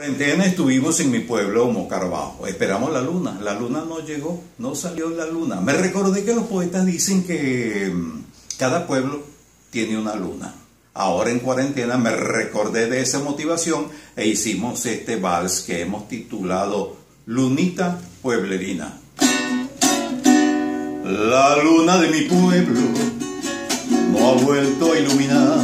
cuarentena estuvimos en mi pueblo Mocarbajo. Esperamos la luna. La luna no llegó, no salió la luna. Me recordé que los poetas dicen que mm, cada pueblo tiene una luna. Ahora en cuarentena me recordé de esa motivación e hicimos este vals que hemos titulado Lunita Pueblerina. La luna de mi pueblo no ha vuelto a iluminar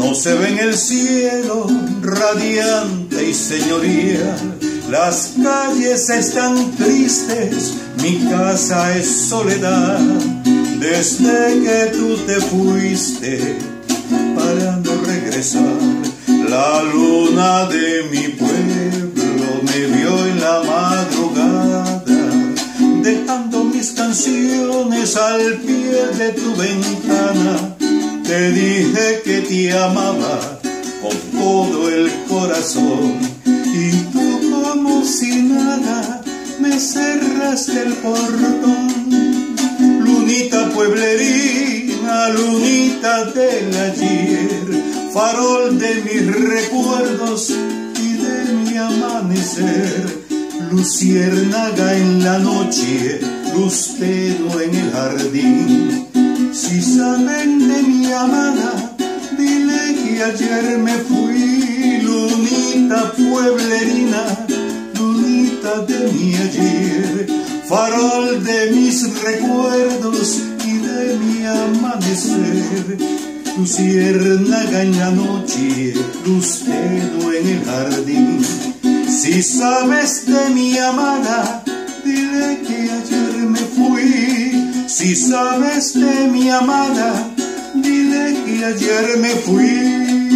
no se ve en el cielo radiante y señoría. Las calles están tristes, mi casa es soledad. Desde que tú te fuiste para no regresar, la luna de mi pueblo me vio en la madrugada, dejando mis canciones al pie de tu ventana te dije que te amaba con todo el corazón y tú como si nada me cerraste el portón. Lunita pueblerina, lunita del ayer, farol de mis recuerdos y de mi amanecer. Luciérnaga en la noche, luz en el jardín si saben de mi amada, dile que ayer me fui, lunita pueblerina, lunita de mi ayer, farol de mis recuerdos y de mi amanecer. Luciérnaga en la noche, luz en el jardín. Si sabes de mi amada, dile que ayer me fui si sabes de mi amada, dile que ayer me fui.